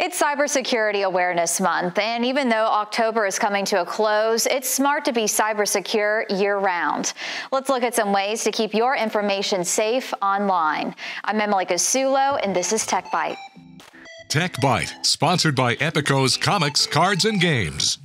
It's Cybersecurity Awareness Month, and even though October is coming to a close, it's smart to be cyber secure year round. Let's look at some ways to keep your information safe online. I'm Emily Casulo, and this is Tech Byte. Tech Byte, sponsored by Epico's Comics, Cards, and Games.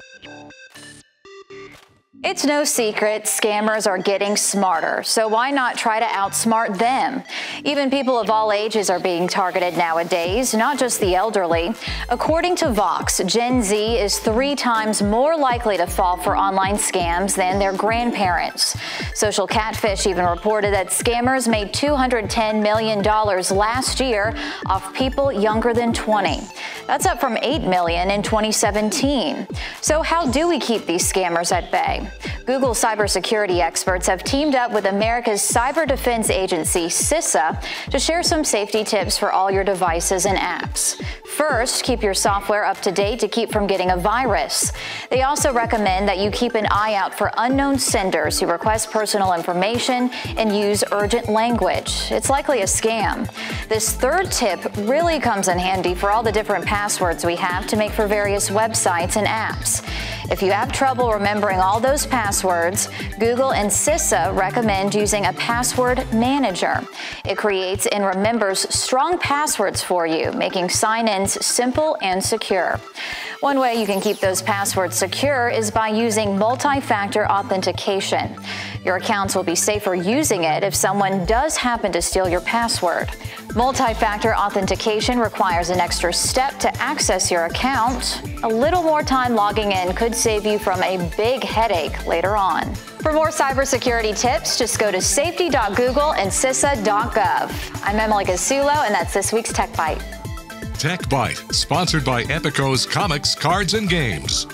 It's no secret scammers are getting smarter, so why not try to outsmart them? Even people of all ages are being targeted nowadays, not just the elderly. According to Vox, Gen Z is three times more likely to fall for online scams than their grandparents. Social Catfish even reported that scammers made $210 million last year off people younger than 20. That's up from 8 million in 2017. So how do we keep these scammers at bay? Google cybersecurity experts have teamed up with America's Cyber Defense Agency, CISA, to share some safety tips for all your devices and apps. First, keep your software up to date to keep from getting a virus. They also recommend that you keep an eye out for unknown senders who request personal information and use urgent language. It's likely a scam. This third tip really comes in handy for all the different passwords we have to make for various websites and apps. If you have trouble remembering all those passwords, Google and CISA recommend using a password manager. It creates and remembers strong passwords for you, making sign ins simple and secure. One way you can keep those passwords secure is by using multi factor authentication. Your accounts will be safer using it if someone does happen to steal your password. Multi factor authentication requires an extra step to access your account. A little more time logging in could save you from a big headache later on. For more cybersecurity tips, just go to safety.google and CISA.gov. I'm Emily Casulo, and that's this week's Tech Byte. Tech Byte, sponsored by Epico's Comics, Cards, and Games.